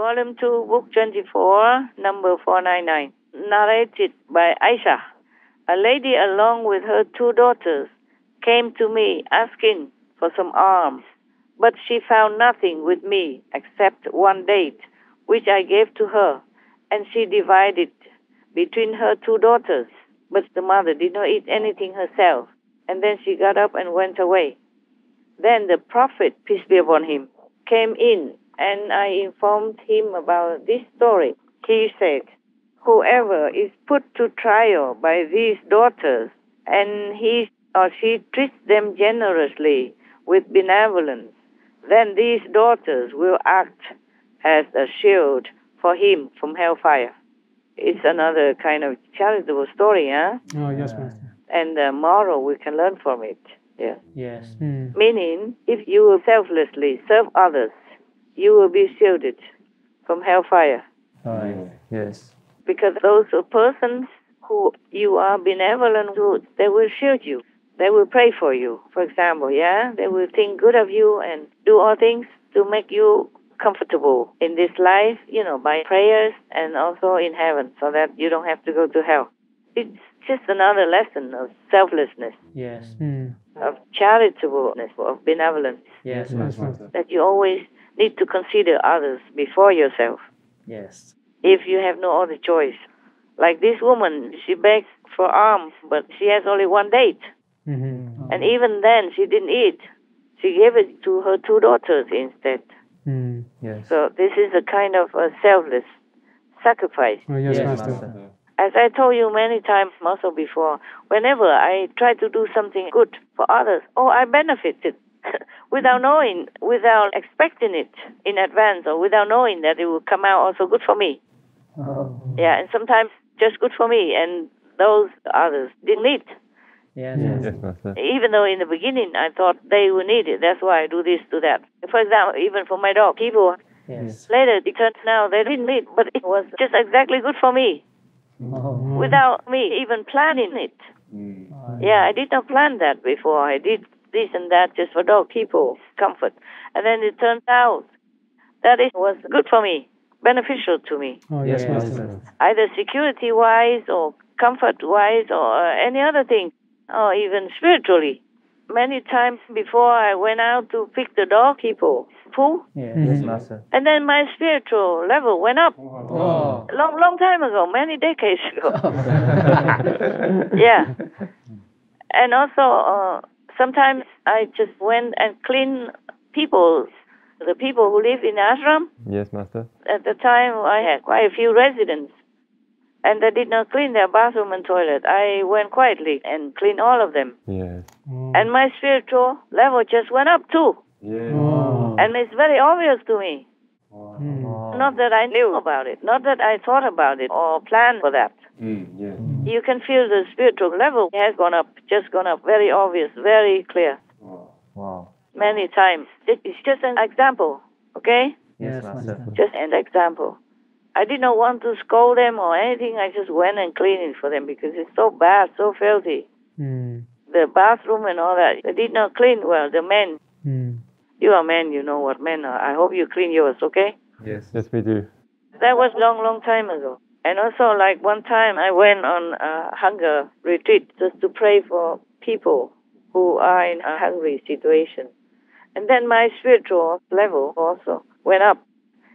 Volume 2, Book 24, number 499. Narrated by Aisha. A lady along with her two daughters came to me asking for some alms, but she found nothing with me except one date, which I gave to her, and she divided between her two daughters. But the mother did not eat anything herself, and then she got up and went away. Then the Prophet, peace be upon him, came in, and I informed him about this story. He said, Whoever is put to trial by these daughters, and he or she treats them generously with benevolence, then these daughters will act as a shield for him from hellfire. It's another kind of charitable story, huh? Oh, yes, Master. And the moral we can learn from it. Yeah. Yes. Mm. Meaning, if you selflessly serve others, you will be shielded from hellfire. Right. Yes. Because those are persons who you are benevolent to, they will shield you. They will pray for you, for example, yeah? They will think good of you and do all things to make you comfortable in this life, you know, by prayers and also in heaven so that you don't have to go to hell. It's just another lesson of selflessness, Yes. Mm. of charitableness, of benevolence, Yes. Yes, Master. that you always need to consider others before yourself Yes. if you have no other choice. Like this woman, she begs for alms, but she has only one date. Mm-hmm. And even then, she didn't eat. She gave it to her two daughters instead. Mm. Yes. So this is a kind of a selfless sacrifice. Oh, yes, Yes, Master. Master. As I told you many times also before, whenever I try to do something good for others, oh, I benefited without knowing, without expecting it in advance, or without knowing that it will come out also good for me. Oh. Yeah, and sometimes just good for me, and those others didn't need. Yes. Yes. Yes, Even though in the beginning I thought they would need it, that's why I do this, do that. For example, even for my dog, people Yes. later it turns out they didn't need, but it was just exactly good for me Oh. without me even planning it. Mm. Yeah, I did not plan that before. I did this and that just for dog people comfort, and then it turned out that it was good for me, beneficial to me, Oh, yes, Yes. Master. either security wise or comfort wise or any other thing, or even spiritually. Many times before I went out to pick the dog people poo, Yes. Mhm. Yes, Master. and then my spiritual level went up. Oh. Long, long time ago, many decades ago. yeah. And also, uh, sometimes I just went and clean people, the people who live in ashram. Yes, Master. At the time, I had quite a few residents, and they did not clean their bathroom and toilet. I went quietly and cleaned all of them, Yes. Oh. and my spiritual level just went up too. Oh. And it's very obvious to me. Mm. Not that I knew about it, not that I thought about it or planned for that. Mm, You can feel the spiritual level has gone up, just gone up, very obvious, very clear, Wow. many times. It's just an example, okay? Yes, Master. Just an example. I did not want to scold them or anything. I just went and cleaned it for them because it's so bad, so filthy. Mm. The bathroom and all that, they did not clean well. The men, Mm. you are men, you know what men are. I hope you clean yours, okay? Yes. Yes, we do. That was long, long time ago. And also, like one time, I went on a hunger retreat just to pray for people who are in a hungry situation. And then my spiritual level also went up.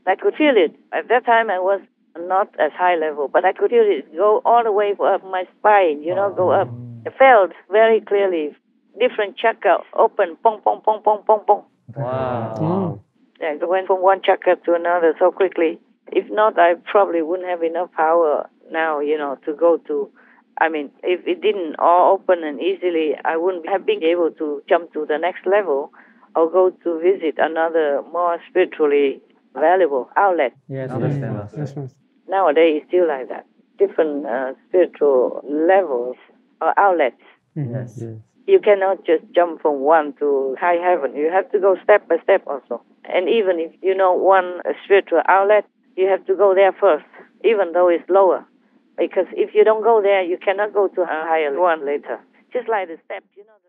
I could feel it. At that time, I was not as high level, but I could feel it go all the way up my spine, you know, go oh. up. I felt very clearly different chakra open, pong, pong, pong, pong, pong, pong. Wow. Oh. Yeah, I went from one chakra to another so quickly. If not, I probably wouldn't have enough power now, you know, to go to. I mean, if it didn't all open and easily, I wouldn't have been able to jump to the next level or go to visit another more spiritually valuable outlet. Yes, understand, Master. Yes, Master. Nowadays, it's still like that. Different uh, spiritual levels or outlets. Mhm. Yes. Yes. You cannot just jump from one to high heaven. You have to go step by step also. And even if you know one spiritual outlet, you have to go there first, even though it's lower. Because if you don't go there, you cannot go to a higher one later. Just like the steps, you know.